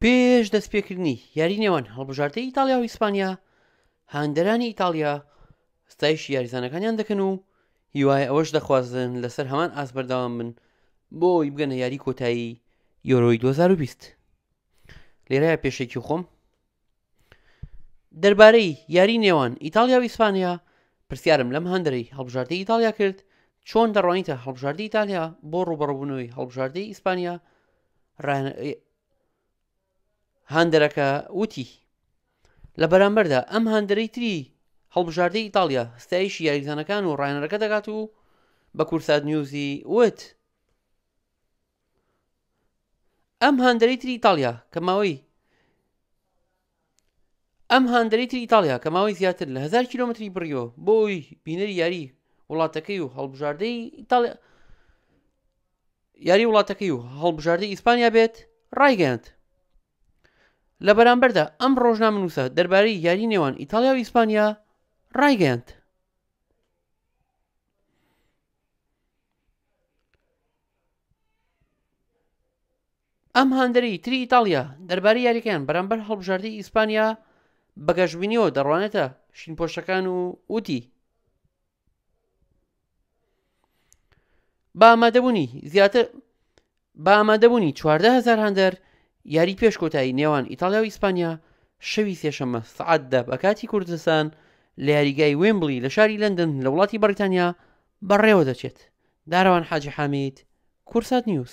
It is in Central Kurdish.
پێش دەستپێکردنی یاری نێوان هەڵبژاردە ئیتالیا و ئیسپانیا هاندەرانی ئیتالیا ستایش یاریزانەکانیان دەکەن و هیوای ئەوەش دەخوازن لەسەر هەمان ئاس بەردەوام من بۆی بگەنە یاری کۆتایی یۆرۆی 2020 لێرەیە پێشێکی خۆم دەربارەی یاری نێوان ئیتاڵیا و ئیسپانیا پرسیارم لەم هەندەرەی هەڵبژاردەی ئیتالیا کرد چۆن دەڕۆینتە هەڵبژاردی ئیتالیا بۆ ڕوبەڕبوونەوەی هەڵبژاردەی ئیسپانیا هاندەرەکە وتی لە بەرامبەردا ئەم هاندەرەی تری هەڵبژاردەی ئیتالیا ستایش یاریزانەکان و ڕایەنەکە دەکات و بە کورسات نیوزی وت ئەم هاندەری تری ئیتاڵیا کە ماوەی ئەم هاندەری تری ئیتاالیا کە ماوەی زیاتر لە هزار کیلومتری بڕیەوە بۆی بینەری یاری وڵاتەکەی و هەڵبژاردەی ئیتاالیا یاری وڵاتەکەی و هەڵبژاردە ئیسپانیا بێت ڕایگەیاند لە بەرامبەردا ئەم ڕۆژنامە نووسە دەربارەی یاری نێوان ئیتالیا و ئیسپانیا ڕایگەیاند ئەم هاندەری تری ئیتاڵیا دەربارەی یاریەکەیان بەرامبەر هەڵبژاردی ئیسپانیا بەگەشتبینیەوە دەڕوانێتە شینپۆشەکان و وتی بە ئامادەبوونی زیاتر بە ئامادەبوونی چواردە هزار هەندەر یاری پێشکۆتایی نێوان ئیتالیا و ئیسپانیا شەوی سێشەمە سعات دە بە کاتی کوردستان لە یاریگای وێمبلی لە شاری لەندن لە وڵاتی بەریتانیا بەڕێوەدەچێت، دارەوان حاجی حامید، کورسات نیوز.